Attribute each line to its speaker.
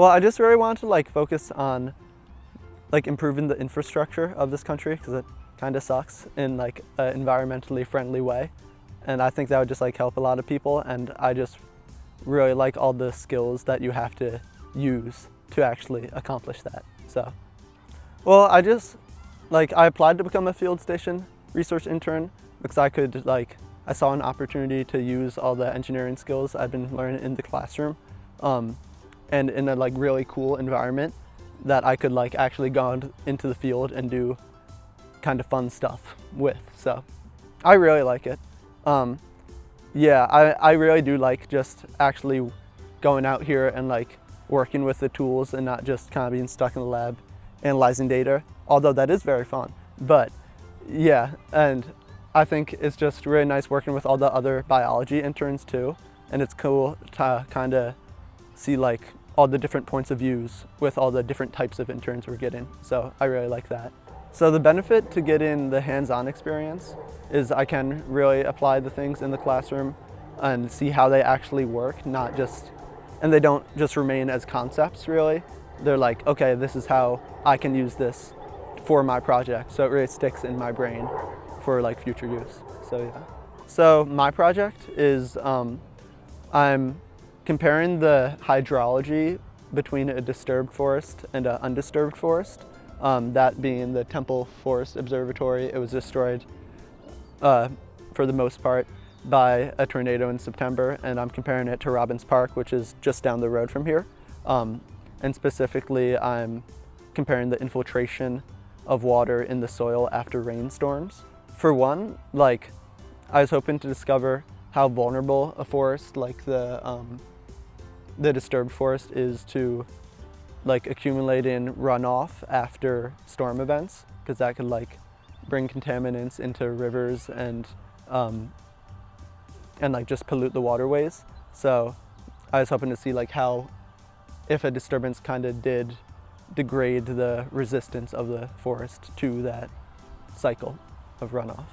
Speaker 1: Well, I just really want to like focus on like improving the infrastructure of this country because it kind of sucks in like an environmentally friendly way. And I think that would just like help a lot of people. And I just really like all the skills that you have to use to actually accomplish that. So, well, I just like I applied to become a field station research intern because I could like I saw an opportunity to use all the engineering skills I've been learning in the classroom um, and in a like really cool environment that I could like actually go into the field and do kind of fun stuff with. So I really like it. Um, yeah, I, I really do like just actually going out here and like working with the tools and not just kind of being stuck in the lab analyzing data, although that is very fun. But yeah, and I think it's just really nice working with all the other biology interns too. And it's cool to kind of see like all the different points of views with all the different types of interns we're getting. So I really like that. So the benefit to getting the hands-on experience is I can really apply the things in the classroom and see how they actually work, not just, and they don't just remain as concepts really. They're like, okay, this is how I can use this for my project. So it really sticks in my brain for like future use. So yeah. So my project is um, I'm comparing the hydrology between a disturbed forest and an undisturbed forest. Um, that being the Temple Forest Observatory. It was destroyed uh, for the most part by a tornado in September and I'm comparing it to Robbins Park which is just down the road from here. Um, and specifically I'm comparing the infiltration of water in the soil after rainstorms. For one, like I was hoping to discover how vulnerable a forest like the um, the disturbed forest is to like accumulating runoff after storm events because that could like bring contaminants into rivers and um, and like just pollute the waterways. So I was hoping to see like how if a disturbance kind of did degrade the resistance of the forest to that cycle of runoff.